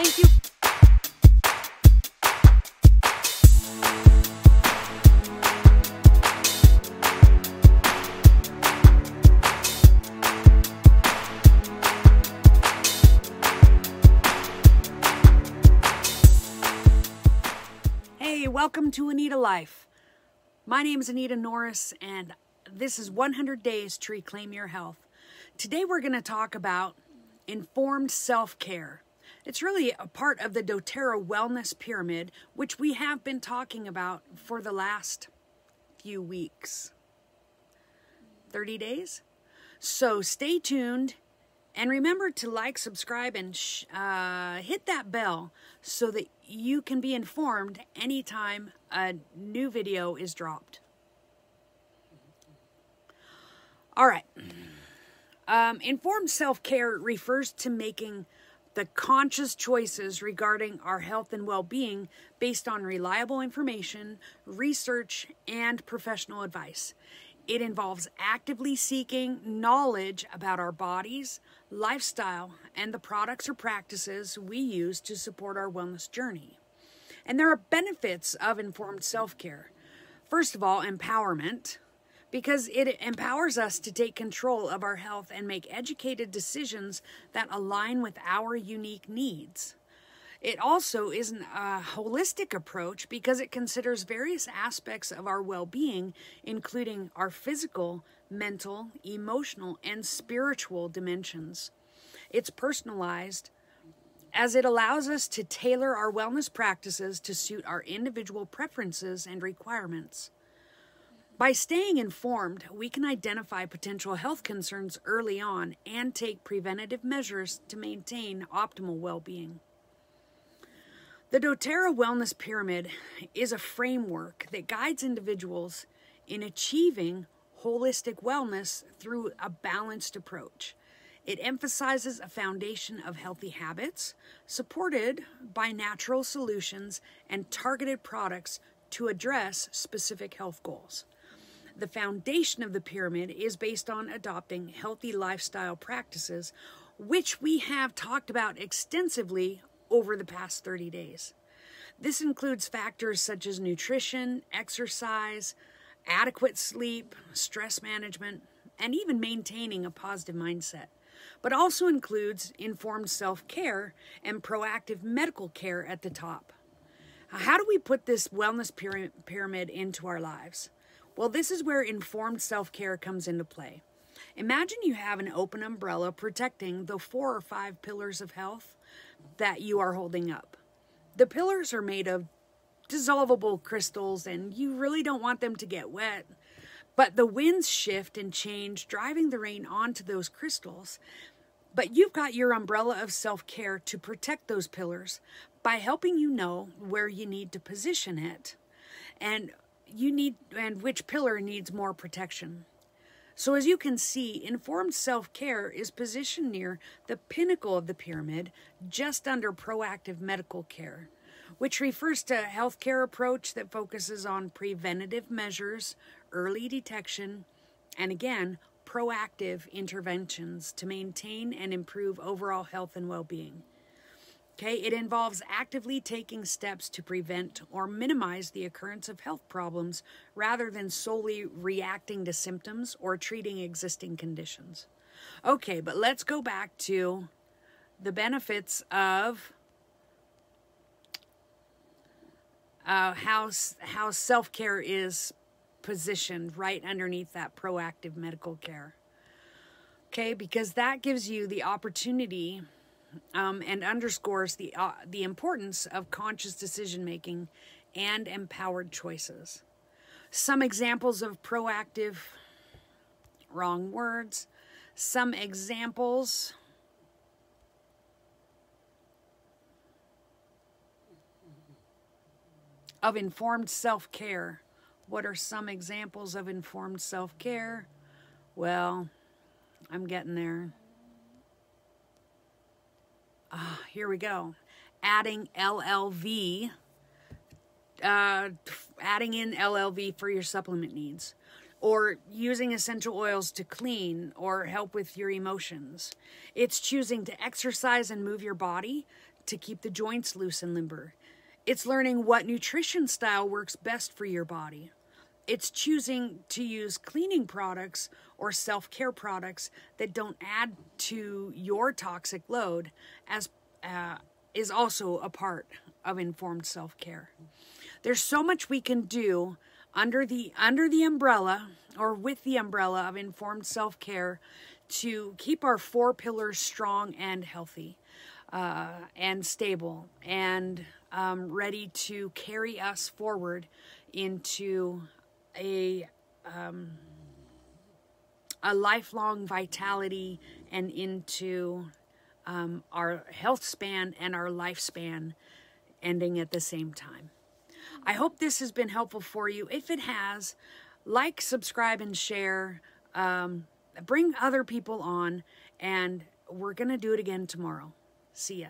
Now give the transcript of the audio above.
Thank you. Hey, welcome to Anita Life. My name is Anita Norris, and this is 100 Days to Reclaim Your Health. Today, we're going to talk about informed self care. It's really a part of the doTERRA Wellness Pyramid, which we have been talking about for the last few weeks 30 days. So stay tuned and remember to like, subscribe, and uh, hit that bell so that you can be informed anytime a new video is dropped. All right. Um, informed self care refers to making the conscious choices regarding our health and well being based on reliable information, research, and professional advice. It involves actively seeking knowledge about our bodies, lifestyle, and the products or practices we use to support our wellness journey. And there are benefits of informed self care. First of all, empowerment, because it empowers us to take control of our health and make educated decisions that align with our unique needs. It also is a holistic approach because it considers various aspects of our well being, including our physical, mental, emotional, and spiritual dimensions. It's personalized as it allows us to tailor our wellness practices to suit our individual preferences and requirements. By staying informed, we can identify potential health concerns early on and take preventative measures to maintain optimal well being. The doTERRA Wellness Pyramid is a framework that guides individuals in achieving holistic wellness through a balanced approach. It emphasizes a foundation of healthy habits supported by natural solutions and targeted products to address specific health goals. The foundation of the pyramid is based on adopting healthy lifestyle practices, which we have talked about extensively over the past 30 days. This includes factors such as nutrition, exercise, adequate sleep, stress management, and even maintaining a positive mindset, but also includes informed self care and proactive medical care at the top. How do we put this wellness pyramid into our lives? Well, this is where informed self care comes into play. Imagine you have an open umbrella protecting the four or five pillars of health that you are holding up. The pillars are made of dissolvable crystals and you really don't want them to get wet. But the winds shift and change, driving the rain onto those crystals. But you've got your umbrella of self care to protect those pillars by helping you know where you need to position it and you need and which pillar needs more protection. So, as you can see, informed self care is positioned near the pinnacle of the pyramid, just under proactive medical care, which refers to a healthcare approach that focuses on preventative measures, early detection, and again, proactive interventions to maintain and improve overall health and well being. Okay, it involves actively taking steps to prevent or minimize the occurrence of health problems rather than solely reacting to symptoms or treating existing conditions. Okay, but let's go back to the benefits of uh, how, how self care is positioned right underneath that proactive medical care. Okay, because that gives you the opportunity um, and underscores the, uh, the importance of conscious decision making and empowered choices. Some examples of proactive, wrong words, some examples. Of informed self care. What are some examples of informed self care? Well, I'm getting there. Uh, here we go. Adding LLV, uh, adding in LLV for your supplement needs, or using essential oils to clean or help with your emotions. It's choosing to exercise and move your body to keep the joints loose and limber. It's learning what nutrition style works best for your body. It's choosing to use cleaning products or self care products that don't add to your toxic load, as uh, is also a part of informed self care. There's so much we can do under the under the umbrella or with the umbrella of informed self care to keep our four pillars strong and healthy uh, and stable and um, ready to carry us forward into a um, a lifelong vitality and into um, our health span and our lifespan ending at the same time. I hope this has been helpful for you. If it has, like, subscribe, and share. Um, bring other people on, and we're going to do it again tomorrow. See ya.